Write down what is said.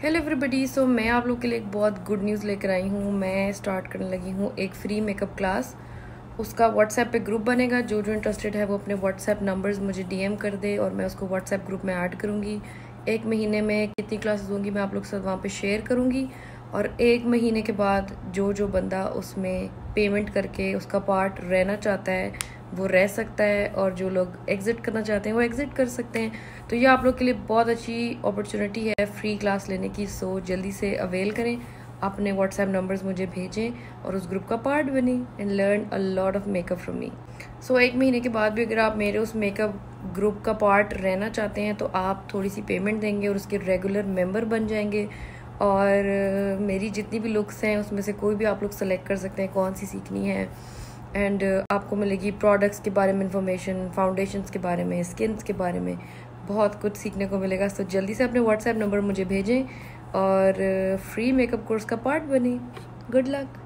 Hello everybody so मैं आप लोग के लिए एक बहुत गुड न्यूज़ लेकर आई हूँ। मैं स्टार्ट करने लगी हूँ एक फ्री मेकअप क्लास उसका व्हाट्सएप पे ग्रुप बनेगा। जो जो इंटरेस्टेड है वो अपने व्हाट्सएप नंबर्स मुझे डीएम कर दे और मैं उसको व्हाट्सएप ग्रुप में ऐड करूँगी। एक महीने में कितनी क्लासेस होंगी मैं आप लोग साथ वहाँ पर शेयर करूँगी। और एक महीने के बाद जो जो बंदा उसमें पेमेंट करके उसका पार्ट रहना चाहता है, वो रह सकता है और जो लोग एग्ज़िट करना चाहते हैं, वो एग्ज़िट कर सकते हैं। तो ये आप लोग के लिए बहुत अच्छी अपॉर्चुनिटी है फ्री क्लास लेने की सो जल्दी से अवेल करें। अपने व्हाट्सएप नंबर्स मुझे भेजें और उस ग्रुप का पार्ट बने and learn a lot of makeup from me so एक महीने के बाद भी अगर आप मेरे उस मेकअप ग्रुप का पार्ट रहना चाहते हैं तो आप थोड़ी सी पेमेंट देंगे और उसके रेगुलर मेंबर बन जाएँगे। और मेरी जितनी भी लुक्स हैं, उसमें से कोई भी आप लोग सेलेक्ट कर सकते हैं कौन सी सीखनी है। एंड आपको मिलेगी प्रोडक्ट्स के बारे में इंफॉर्मेशन फाउंडेशन के बारे में स्किन्स के बारे में। बहुत कुछ सीखने को मिलेगा। तो जल्दी से अपने व्हाट्सएप नंबर मुझे भेजें और फ्री मेकअप कोर्स का पार्ट बने। Good luck